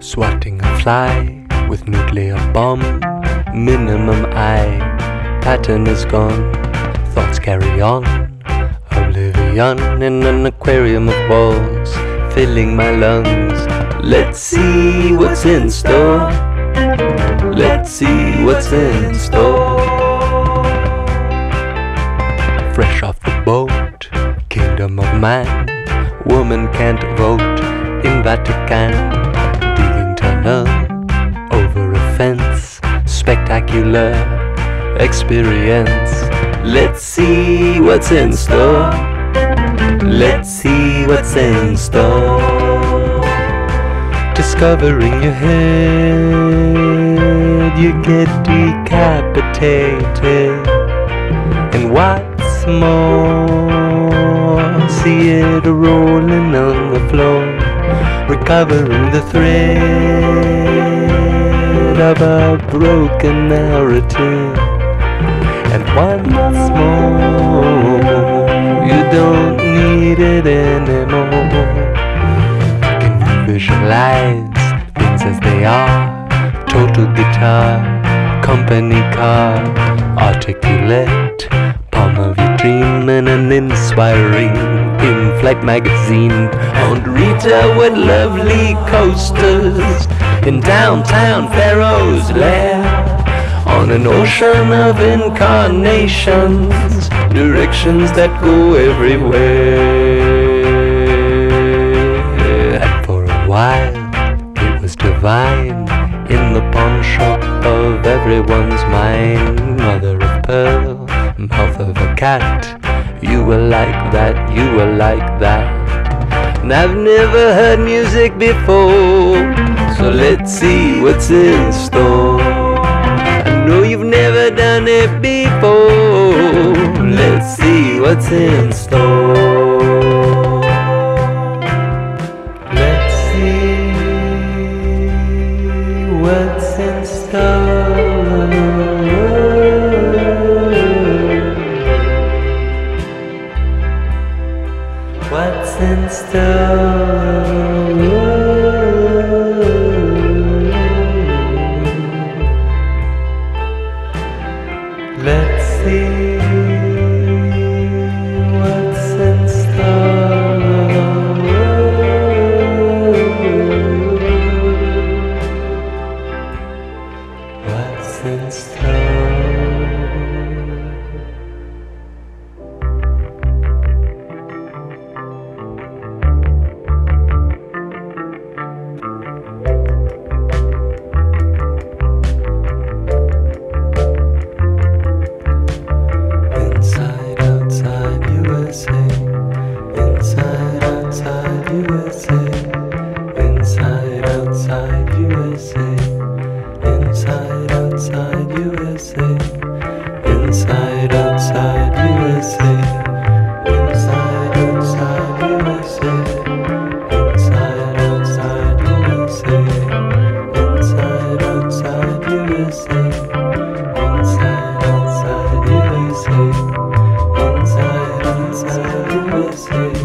Swatting a fly with nuclear bomb. Minimum eye pattern is gone. Thoughts carry on. Oblivion in an aquarium of walls, filling my lungs. Let's see what's in store. Let's see what's in store. Fresh off the boat, kingdom of man. Woman can't vote in Vatican. Digging tunnel over a fence. Spectacular experience. Let's see what's in store. Let's see what's in store. Discovering your head, you get decapitated. And more, see it rolling on the floor, recovering the thread of a broken narrative. And once more, you don't need it anymore. Can you visualize things as they are? Total guitar, company car, articulate, palm of your dream, and an inspiring in flight magazine. On Rita with lovely coasters in downtown Pharaoh's lair. On an ocean of incarnations, directions that go everywhere. And for a while, it was divine in the pawn shop of everyone's mind. Mother of pearl, mouth of a cat. You were like that, you were like that. And I've never heard music before, so let's see what's in store. I know you've never done it before. Let's see what's in store. Let's see what's in store. What's in store? Let's see Christmas.